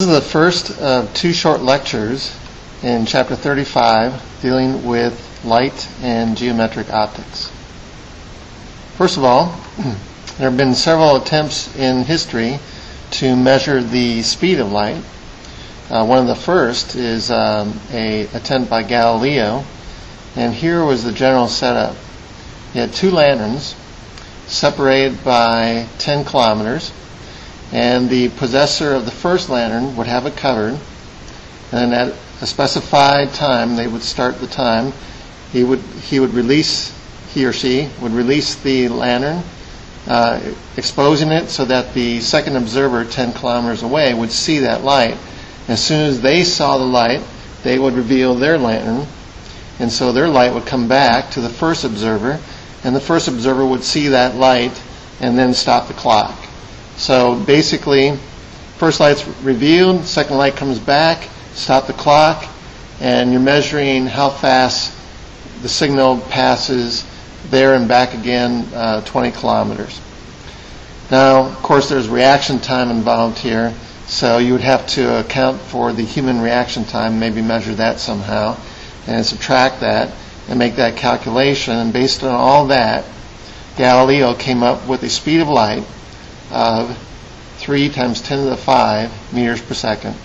This is the first of two short lectures in chapter 35 dealing with light and geometric optics. First of all, there have been several attempts in history to measure the speed of light. Uh, one of the first is um, a attempt by Galileo, and here was the general setup. He had two lanterns separated by 10 kilometers, and the possessor of the first lantern would have it covered, and at a specified time, they would start the time. He would he would release he or she would release the lantern, uh, exposing it so that the second observer, 10 kilometers away, would see that light. As soon as they saw the light, they would reveal their lantern, and so their light would come back to the first observer, and the first observer would see that light and then stop the clock. So basically, first light's revealed, second light comes back, stop the clock, and you're measuring how fast the signal passes there and back again, uh, 20 kilometers. Now, of course, there's reaction time involved here, so you would have to account for the human reaction time, maybe measure that somehow, and subtract that and make that calculation. And based on all that, Galileo came up with a speed of light of 3 times 10 to the 5 meters per second.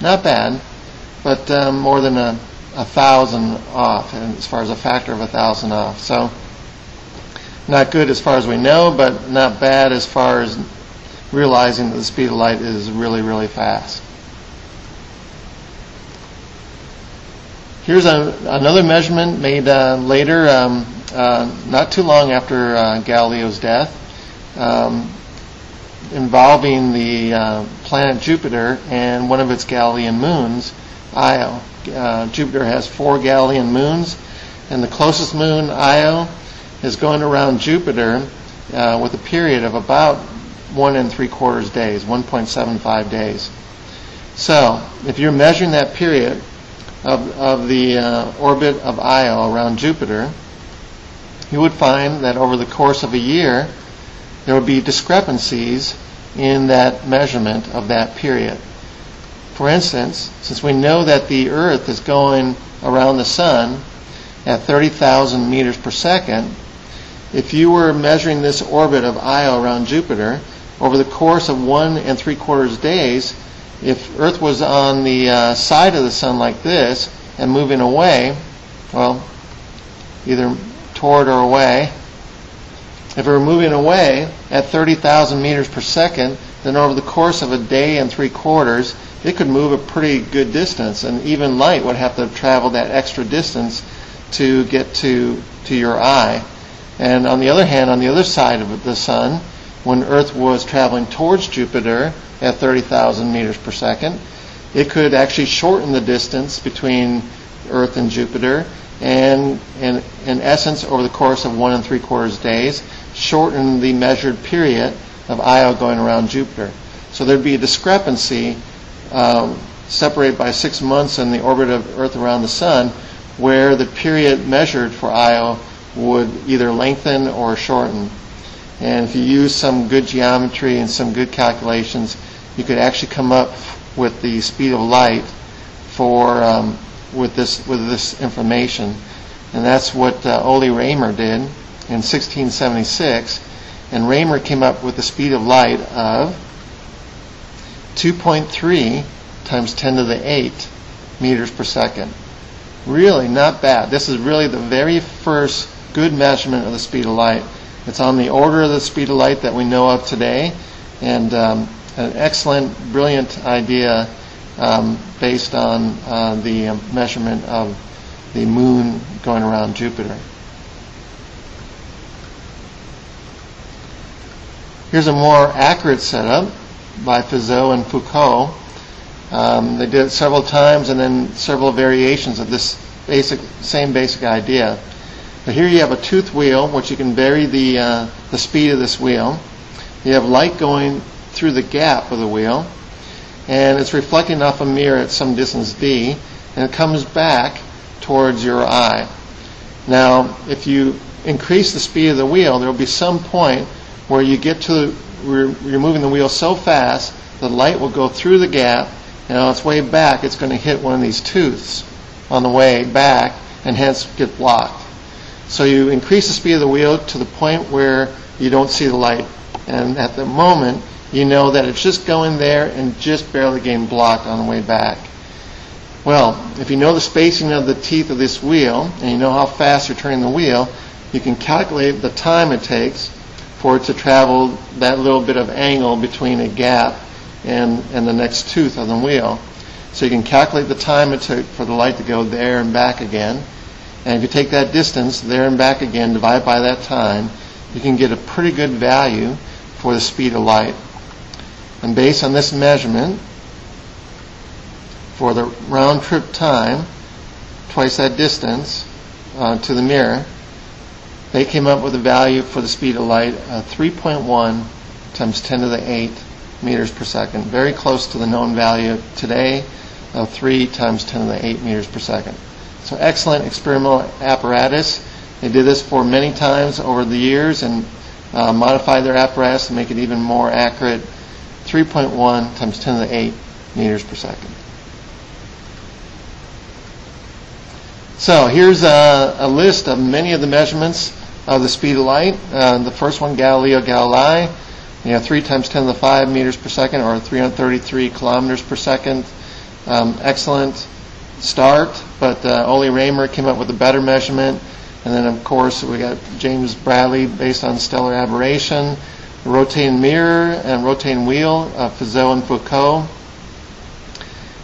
Not bad, but um, more than a, a thousand off, as far as a factor of a thousand off. So, not good as far as we know, but not bad as far as realizing that the speed of light is really, really fast. Here's a, another measurement made uh, later, um, uh, not too long after uh, Galileo's death, um, involving the uh, planet Jupiter and one of its Galilean moons, Io. Uh, Jupiter has four Galilean moons, and the closest moon, Io, is going around Jupiter uh, with a period of about one and three quarters days, 1.75 days. So, if you're measuring that period of, of the uh, orbit of Io around Jupiter, you would find that over the course of a year, there would be discrepancies in that measurement of that period. For instance, since we know that the Earth is going around the Sun at 30,000 meters per second, if you were measuring this orbit of Io around Jupiter over the course of one and three quarters days, if Earth was on the uh, side of the Sun like this and moving away, well, either toward or away, if it were moving away at 30,000 meters per second, then over the course of a day and three quarters, it could move a pretty good distance, and even light would have to travel that extra distance to get to to your eye. And on the other hand, on the other side of the sun, when Earth was traveling towards Jupiter at 30,000 meters per second, it could actually shorten the distance between Earth and Jupiter, and, and in essence, over the course of one and three quarters days, shorten the measured period of Io going around Jupiter. So there'd be a discrepancy um, separated by six months in the orbit of Earth around the Sun, where the period measured for Io would either lengthen or shorten. And if you use some good geometry and some good calculations, you could actually come up with the speed of light for um, with this with this information. And that's what uh, Ole Roemer did in 1676. And Roemer came up with the speed of light of 2.3 times 10 to the 8 meters per second. Really not bad. This is really the very first good measurement of the speed of light. It's on the order of the speed of light that we know of today, and um, an excellent, brilliant idea um, based on uh, the measurement of the moon going around Jupiter. Here's a more accurate setup by Fizeau and Foucault. Um, they did it several times and then several variations of this basic, same basic idea. But here you have a tooth wheel, which you can vary the, uh, the speed of this wheel. You have light going through the gap of the wheel, and it's reflecting off a mirror at some distance d, and it comes back towards your eye. Now, if you increase the speed of the wheel, there will be some point where you get to you're moving the wheel so fast the light will go through the gap, and on its way back, it's going to hit one of these tooths on the way back, and hence get blocked. So you increase the speed of the wheel to the point where you don't see the light. And at the moment, you know that it's just going there and just barely getting blocked on the way back. Well, if you know the spacing of the teeth of this wheel, and you know how fast you're turning the wheel, you can calculate the time it takes for it to travel that little bit of angle between a gap and, and the next tooth of the wheel. So you can calculate the time it took for the light to go there and back again. And if you take that distance, there and back again, divide by that time, you can get a pretty good value for the speed of light. And based on this measurement, for the round trip time, twice that distance uh, to the mirror, they came up with a value for the speed of light of 3.1 times 10 to the 8 meters per second, very close to the known value today of 3 times 10 to the 8 meters per second. So excellent experimental apparatus. They did this for many times over the years and uh, modified their apparatus to make it even more accurate. 3.1 times 10 to the 8 meters per second. So here's a, a list of many of the measurements of the speed of light. Uh, the first one, Galileo Galilei, you know, 3 times 10 to the 5 meters per second, or 333 kilometers per second. Um, excellent start, but uh, Ole Roemer came up with a better measurement. And then, of course, we got James Bradley based on stellar aberration, rotating mirror and rotating wheel, uh, Fizeau and Foucault.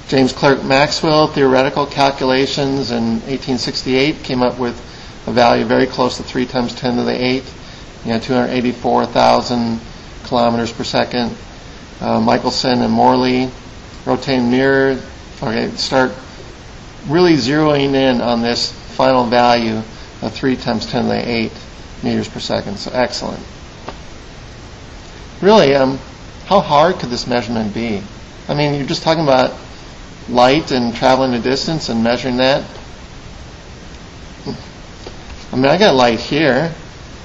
James Clerk Maxwell, theoretical calculations in 1868, came up with a value very close to 3 times 10 to the 8, you know, 284,000 kilometers per second. Uh, Michelson and Morley, rotating mirror, okay, start really zeroing in on this final value of 3 times 10 to the 8 meters per second. So excellent. Really, um, how hard could this measurement be? I mean, you're just talking about light and traveling a distance and measuring that. I mean, I got light here,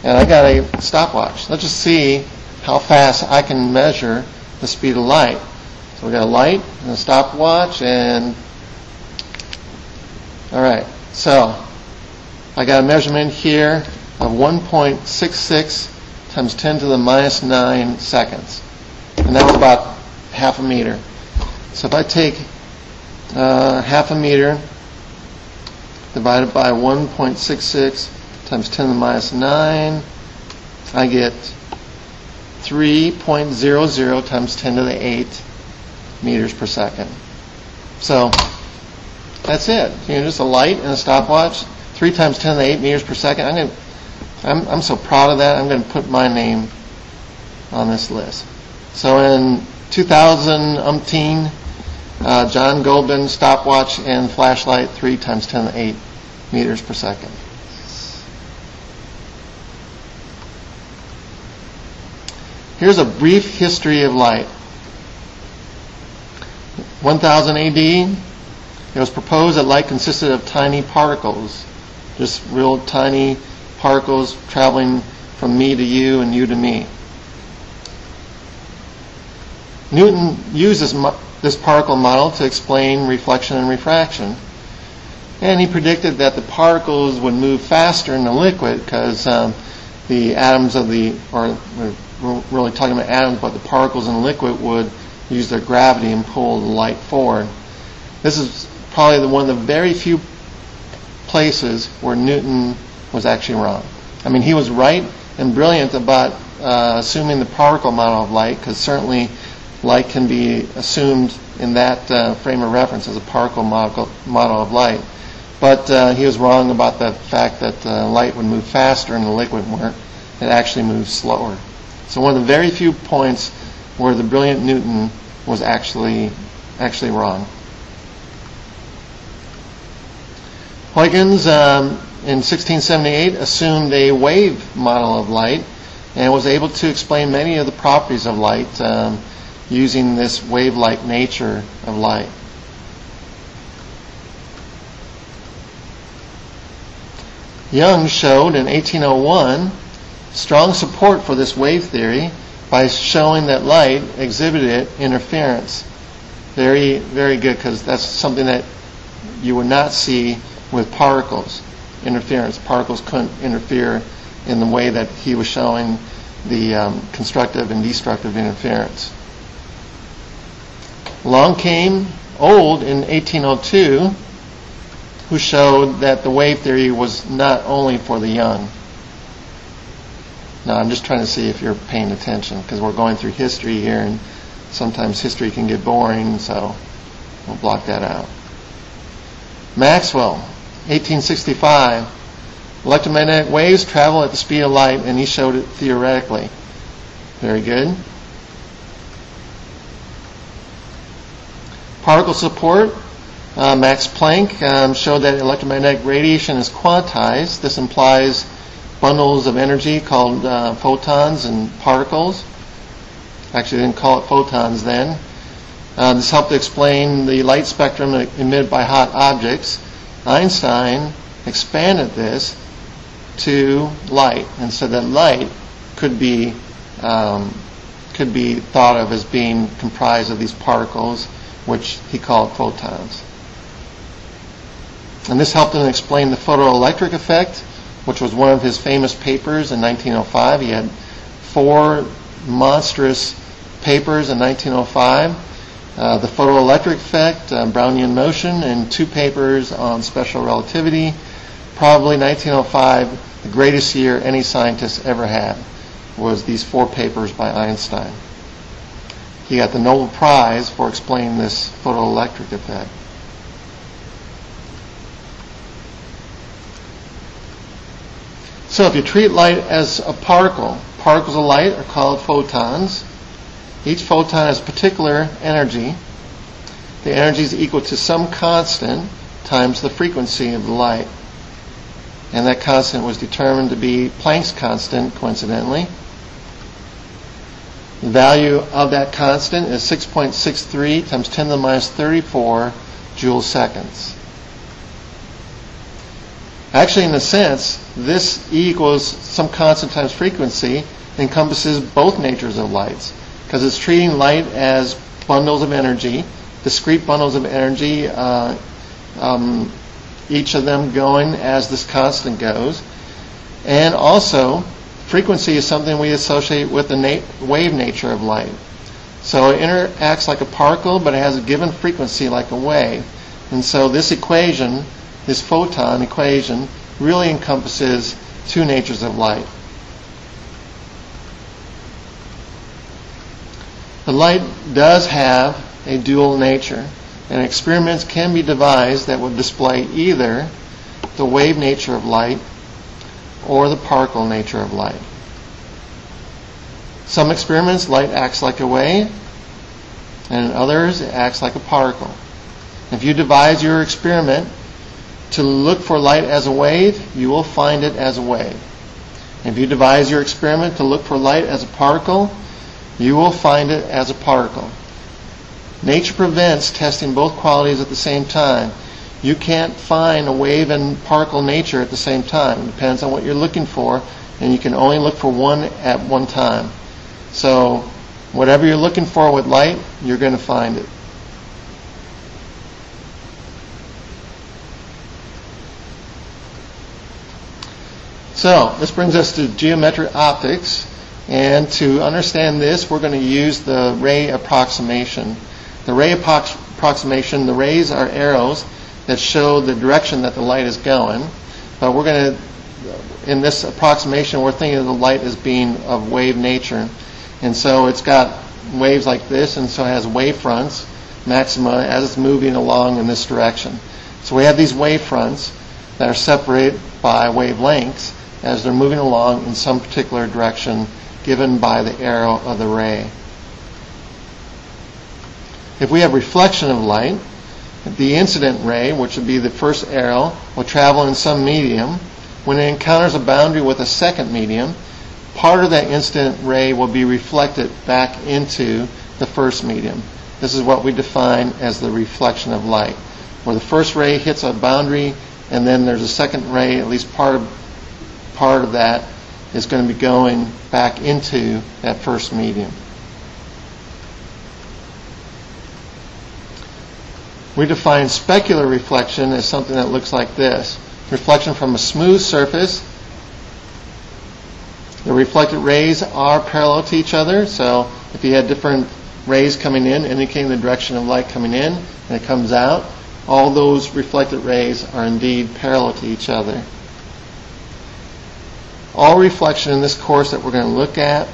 and I got a stopwatch. Let's just see how fast I can measure the speed of light. So we got a light and a stopwatch, and all right. So I got a measurement here of 1.66 times 10 to the minus 9 seconds. And that was about half a meter. So if I take uh, half a meter divided by 1.66 times 10 to the minus 9, I get 3.00 times 10 to the 8 meters per second. So that's it. You know, just a light and a stopwatch. 3 times 10 to the 8 meters per second. I'm going to, I'm, I'm so proud of that. I'm going to put my name on this list. So in 2000 umpteen, uh, John Golben stopwatch and flashlight 3 times 10 to the 8 meters per second. Here's a brief history of light. 1000 AD, it was proposed that light consisted of tiny particles, just real tiny particles traveling from me to you and you to me. Newton used this, this particle model to explain reflection and refraction. And he predicted that the particles would move faster in the liquid because um, the atoms of the, or we're really talking about atoms, but the particles in the liquid would use their gravity and pull the light forward. This is probably the, one of the very few places where Newton was actually wrong. I mean, he was right and brilliant about uh, assuming the particle model of light, because certainly light can be assumed in that uh, frame of reference as a particle model, model of light. But uh, he was wrong about the fact that uh, light would move faster in the liquid it actually moves slower. So one of the very few points where the brilliant Newton was actually actually wrong. Huygens um, in 1678 assumed a wave model of light and was able to explain many of the properties of light um, using this wave-like nature of light. Young showed in 1801 strong support for this wave theory by showing that light exhibited interference. Very, very good because that's something that you would not see with particles. Interference. Particles couldn't interfere in the way that he was showing the um, constructive and destructive interference. Long came Old in 1802, who showed that the wave theory was not only for the young. Now, I'm just trying to see if you're paying attention because we're going through history here, and sometimes history can get boring, so we'll block that out. Maxwell, 1865. Electromagnetic waves travel at the speed of light, and he showed it theoretically. Very good. Particle support. Uh, Max Planck um, showed that electromagnetic radiation is quantized. This implies bundles of energy called uh, photons and particles. Actually, didn't call it photons then. Uh, this helped explain the light spectrum emitted by hot objects. Einstein expanded this to light and said that light could be um, could be thought of as being comprised of these particles, which he called photons. And this helped him explain the photoelectric effect, which was one of his famous papers in 1905. He had four monstrous papers in 1905. Uh, the photoelectric effect, uh, Brownian motion, and two papers on special relativity. Probably 1905, the greatest year any scientist ever had, was these four papers by Einstein. He got the Nobel Prize for explaining this photoelectric effect. So if you treat light as a particle, particles of light are called photons. Each photon has particular energy. The energy is equal to some constant times the frequency of the light. And that constant was determined to be Planck's constant, coincidentally. The value of that constant is 6.63 times 10 to the minus 34 joule seconds. Actually, in a sense, this E equals some constant times frequency encompasses both natures of lights because it's treating light as bundles of energy, discrete bundles of energy, uh, um, each of them going as this constant goes. And also, frequency is something we associate with the na- wave nature of light. So it interacts like a particle, but it has a given frequency like a wave. And so this equation this photon equation really encompasses two natures of light. The light does have a dual nature, and experiments can be devised that would display either the wave nature of light or the particle nature of light. Some experiments, light acts like a wave, and in others, it acts like a particle. If you devise your experiment to look for light as a wave, you will find it as a wave. If you devise your experiment to look for light as a particle, you will find it as a particle. Nature prevents testing both qualities at the same time. You can't find a wave and particle nature at the same time. It depends on what you're looking for, and you can only look for one at one time. So, whatever you're looking for with light, you're going to find it. So this brings us to geometric optics. And to understand this, we're going to use the ray approximation. The ray approximation, the rays are arrows that show the direction that the light is going. But we're going to, in this approximation, we're thinking of the light as being of wave nature. And so it's got waves like this, and so it has wave fronts, maxima, as it's moving along in this direction. So we have these wave fronts that are separated by wavelengths as they're moving along in some particular direction given by the arrow of the ray. If we have reflection of light, the incident ray, which would be the first arrow, will travel in some medium. When it encounters a boundary with a second medium, part of that incident ray will be reflected back into the first medium. This is what we define as the reflection of light, where the first ray hits a boundary and then there's a second ray, at least part of part of that is going to be going back into that first medium. We define specular reflection as something that looks like this. Reflection from a smooth surface. The reflected rays are parallel to each other, so if you had different rays coming in, indicating the direction of light coming in, and it comes out, all those reflected rays are indeed parallel to each other. All reflection in this course that we're going to look at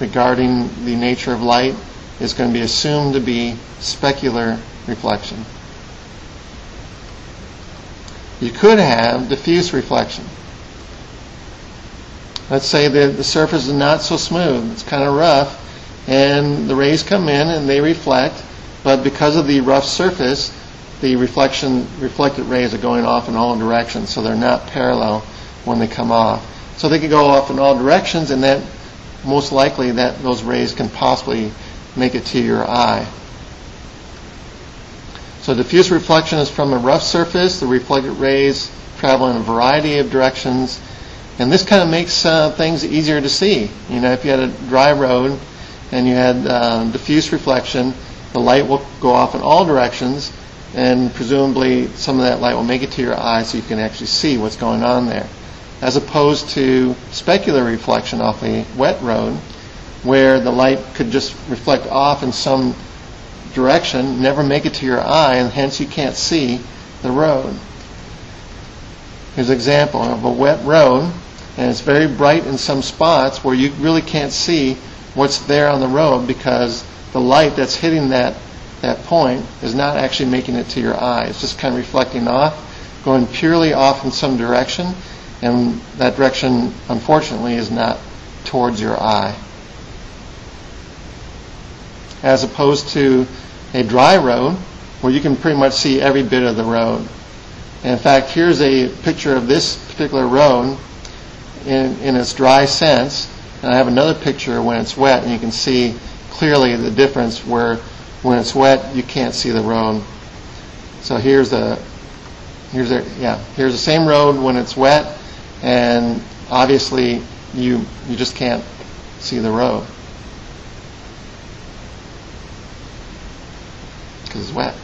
regarding the nature of light is going to be assumed to be specular reflection. You could have diffuse reflection. Let's say that the surface is not so smooth, it's kind of rough, and the rays come in and they reflect, but because of the rough surface, the reflection reflected rays are going off in all directions, so they're not parallel when they come off. So they can go off in all directions, and that most likely that those rays can possibly make it to your eye. So diffuse reflection is from a rough surface. The reflected rays travel in a variety of directions, and this kind of makes uh, things easier to see. You know, if you had a dry road and you had uh, diffuse reflection, the light will go off in all directions, and presumably some of that light will make it to your eye so you can actually see what's going on there. As opposed to specular reflection off a wet road, where the light could just reflect off in some direction, never make it to your eye, and hence you can't see the road. Here's an example of a wet road, and it's very bright in some spots where you really can't see what's there on the road because the light that's hitting that that point is not actually making it to your eye. It's just kind of reflecting off, going purely off in some direction, and that direction, unfortunately, is not towards your eye. As opposed to a dry road where you can pretty much see every bit of the road. And in fact, here's a picture of this particular road in, in its dry sense. And I have another picture when it's wet, and you can see clearly the difference where when it's wet, you can't see the road. So here's the here's the yeah here's the same road when it's wet, and obviously you you just can't see the road because it's wet.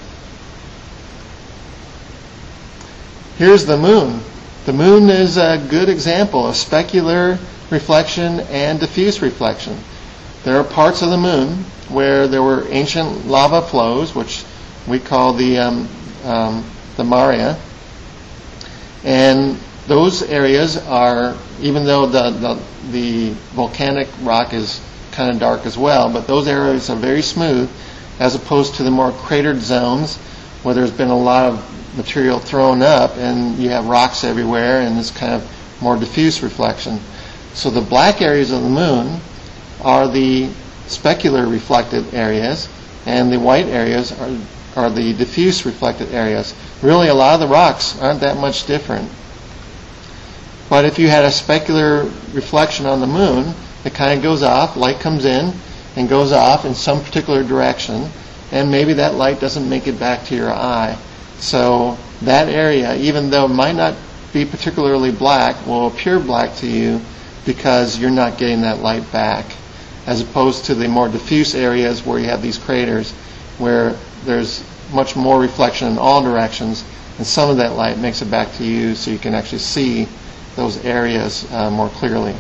Here's the moon. The moon is a good example of specular reflection and diffuse reflection. There are parts of the moon where there were ancient lava flows, which we call the um, um, the Maria, and those areas are, even though the, the, the volcanic rock is kind of dark as well, but those areas are very smooth, as opposed to the more cratered zones where there's been a lot of material thrown up and you have rocks everywhere and it's kind of more diffuse reflection. So the black areas of the moon are the specular reflected areas, and the white areas are, are the diffuse reflected areas. Really, a lot of the rocks aren't that much different. But if you had a specular reflection on the moon, that kind of goes off, light comes in and goes off in some particular direction, and maybe that light doesn't make it back to your eye. So that area, even though it might not be particularly black, will appear black to you because you're not getting that light back as opposed to the more diffuse areas where you have these craters where there's much more reflection in all directions and some of that light makes it back to you so you can actually see those areas uh, more clearly.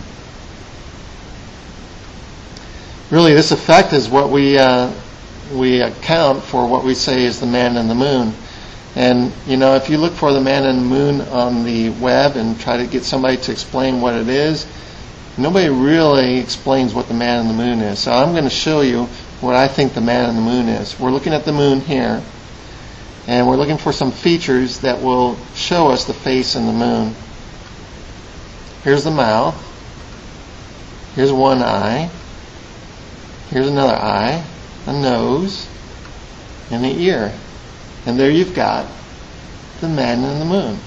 Really, this effect is what we uh, we account for what we say is the man and the moon. And you know, if you look for the man and the moon on the web and try to get somebody to explain what it is, nobody really explains what the man in the moon is. So I'm going to show you what I think the man in the moon is. We're looking at the moon here, and we're looking for some features that will show us the face in the moon. Here's the mouth. Here's one eye. Here's another eye, a nose, and an ear. And there you've got the man in the moon.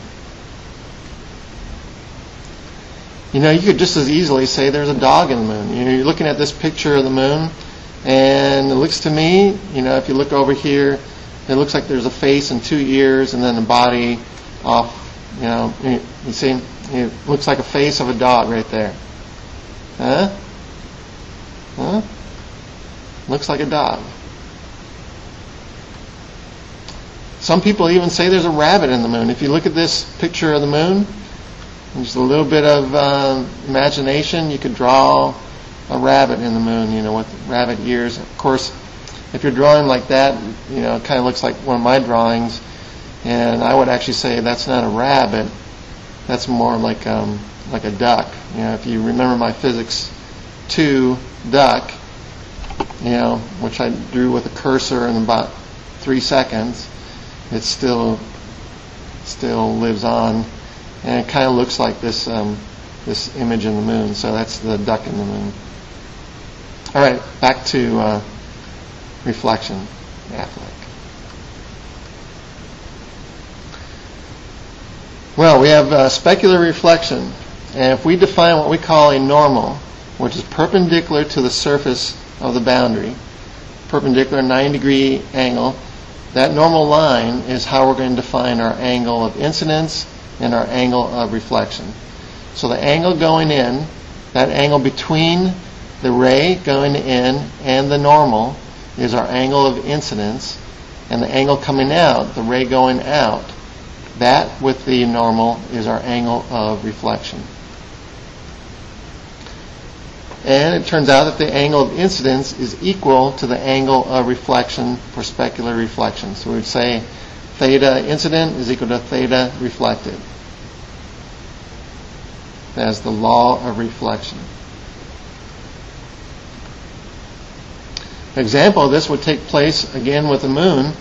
You know, you could just as easily say there's a dog in the moon. You know, you're looking at this picture of the moon, and it looks to me, you know, if you look over here, it looks like there's a face and two ears, and then a body off. You know, you, see, it looks like a face of a dog right there. Huh? Huh? Looks like a dog. Some people even say there's a rabbit in the moon. If you look at this picture of the moon, just a little bit of uh, imagination, you could draw a rabbit in the moon, you know, with rabbit ears. Of course, if you're drawing like that, you know, it kind of looks like one of my drawings. And I would actually say that's not a rabbit. That's more like um, like a duck. You know, if you remember my physics two duck, you know, which I drew with a cursor in about three seconds, it still still lives on, and it kind of looks like this um, this image in the moon. So that's the duck in the moon. All right, back to uh, reflection, Affleck. Well, we have uh, specular reflection, and if we define what we call a normal, which is perpendicular to the surface of the boundary, perpendicular 90 degree angle, that normal line is how we're going to define our angle of incidence and our angle of reflection. So the angle going in, that angle between the ray going in and the normal is our angle of incidence, and the angle coming out, the ray going out, that with the normal is our angle of reflection. And it turns out that the angle of incidence is equal to the angle of reflection for specular reflection. So we would say theta incident is equal to theta reflected. That's the law of reflection. An example of this would take place again with the moon.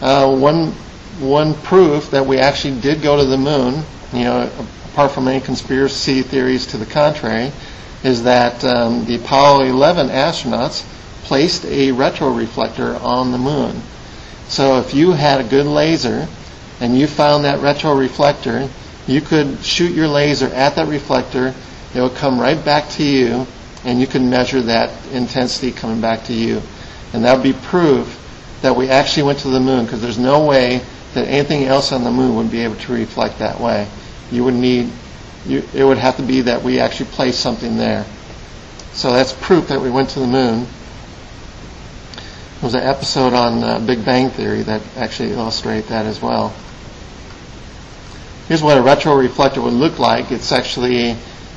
Uh, one one proof that we actually did go to the moon, you know, apart from any conspiracy theories to the contrary, is that um, the Apollo 11 astronauts placed a retroreflector on the moon. So if you had a good laser and you found that retroreflector, you could shoot your laser at that reflector. It would come right back to you, and you could measure that intensity coming back to you. And that would be proof that we actually went to the moon because there's no way that anything else on the moon would be able to reflect that way. You would need, you, it would have to be that we actually placed something there. So that's proof that we went to the moon. There was an episode on uh, Big Bang Theory that actually illustrated that as well. Here's what a retroreflector would look like. It's actually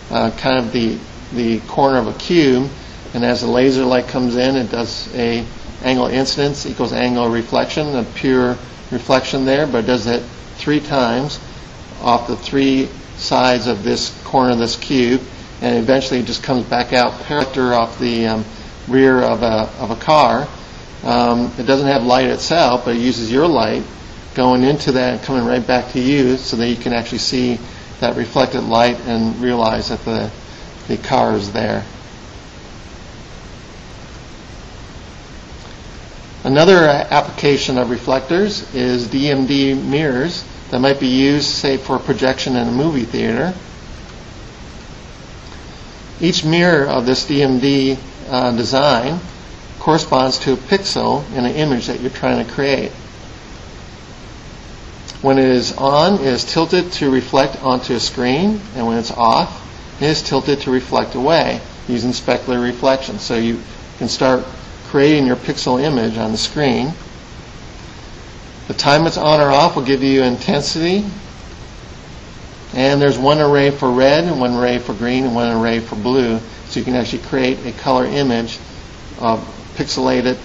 uh, kind of the the corner of a cube, and as the laser light comes in, it does a angle incidence equals angle reflection, a pure reflection there, but it does it three times off the three sides of this corner of this cube, and eventually it just comes back out parallel off the um, rear of a, of a car. Um, it doesn't have light itself, but it uses your light going into that and coming right back to you so that you can actually see that reflected light and realize that the, the car is there. Another application of reflectors is DMD mirrors that might be used, say, for projection in a movie theater. Each mirror of this DMD uh, design corresponds to a pixel in an image that you're trying to create. When it is on, it is tilted to reflect onto a screen, and when it's off, it is tilted to reflect away using specular reflection. So you can start creating your pixel image on the screen. The time it's on or off will give you intensity. And there's one array for red, and one array for green, and one array for blue. So you can actually create a color image of pixelated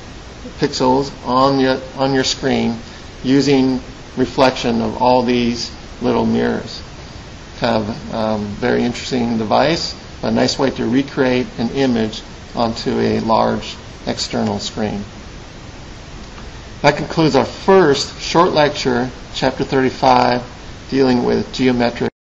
pixels on your, on your screen using reflection of all these little mirrors. Kind of um, very interesting device, a nice way to recreate an image onto a large external screen. That concludes our first short lecture, chapter 35, dealing with geometric